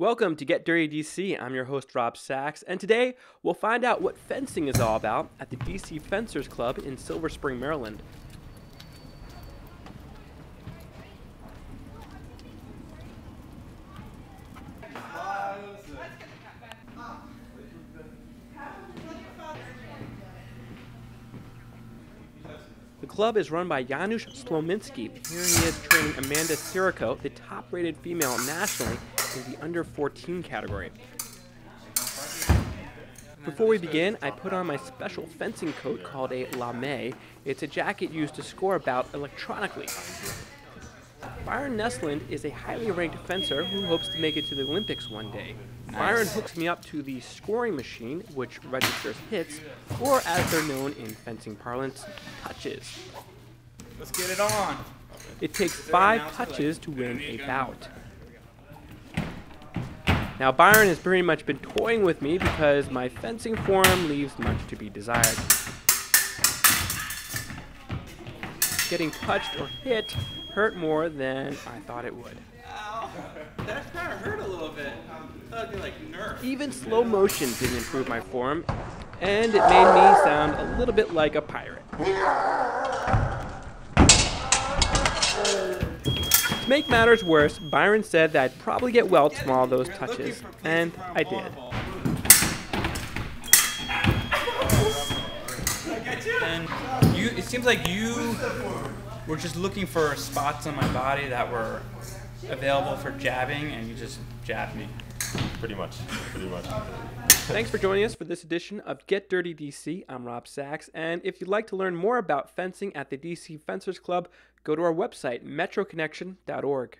Welcome to Get Dirty DC. I'm your host, Rob Sachs, and today we'll find out what fencing is all about at the DC Fencers Club in Silver Spring, Maryland. The club is run by Janusz Slominski. Here he is training Amanda Sirico, the top rated female nationally in the under 14 category. Before we begin, I put on my special fencing coat called a lame. It's a jacket used to score a bout electronically. Byron Nesland is a highly ranked fencer who hopes to make it to the Olympics one day. Byron hooks me up to the scoring machine, which registers hits, or as they're known in fencing parlance, touches. Let's get it on. It takes five touches to win a bout. Now, Byron has pretty much been toying with me because my fencing form leaves much to be desired. Getting touched or hit hurt more than I thought it would. Ow. That kind of hurt a little bit. Um, I thought it'd be like Nerf. Even slow motion didn't improve my form, and it made me sound a little bit like a pirate. To make matters worse, Byron said that I'd probably get welts from all those touches, and I did. And you, it seems like you were just looking for spots on my body that were available for jabbing, and you just jabbed me. Pretty much. Pretty much. Thanks for joining us for this edition of Get Dirty DC. I'm Rob Sachs, and if you'd like to learn more about fencing at the DC Fencers Club, go to our website, metroconnection.org.